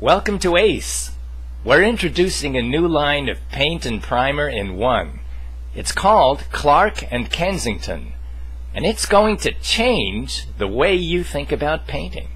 Welcome to ACE. We're introducing a new line of paint and primer in one. It's called Clark and Kensington, and it's going to change the way you think about painting.